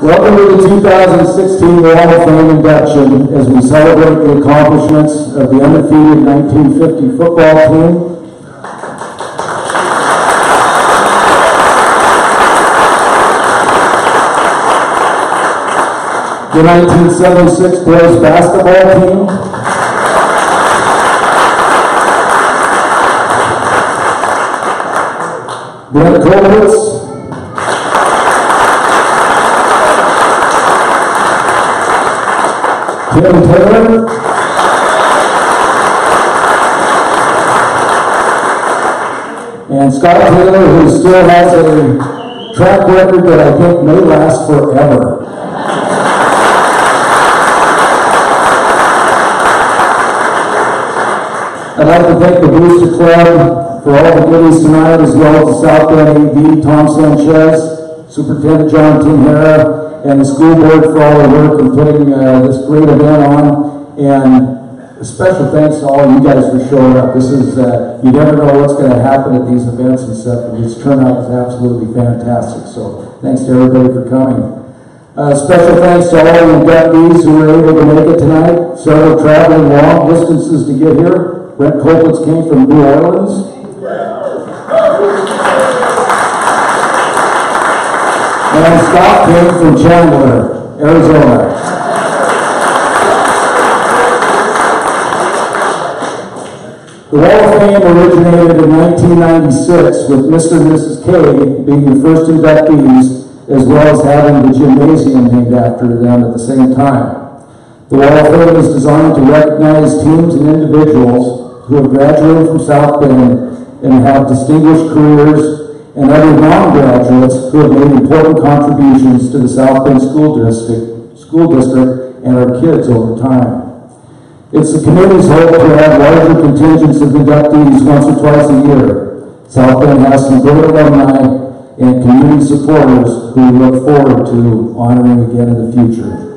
Welcome to the 2016 Wall of Fame induction as we celebrate the accomplishments of the undefeated 1950 football team. The 1976 boys basketball team. Brent Kolowitz. Tim Taylor. And Scott Taylor, who still has a track record that I think may last forever. I'd like to thank the Booster Club for all the goodies tonight, as well as the South Bend AD, Tom Sanchez, Superintendent Jon Tienhaara, and the school board for all their work in putting uh, this great event on. And a special thanks to all of you guys for showing up. This is, uh, you never know what's going to happen at these events and stuff, and this turnout is absolutely fantastic. So thanks to everybody for coming. Uh, special thanks to all the inductees who were able to make it tonight. Several traveling long distances to get here. Brent Kolowitz came from New Orleans. And Scott came from Chandler, Arizona. The Wall of Fame originated in 1996 with Mr. and Mrs. K being the first inductees, as well as having the gymnasium named after them at the same time. The Wall of Fame is designed to recognize teams and individuals who have graduated from South Bend and have distinguished careers, and other non-graduates who have made important contributions to the South Bend School District, School District and our kids over time. It's the committee's hope to have larger contingents of inductees once or twice a year. South Bend has some great alumni and community supporters who we look forward to honoring again in the future.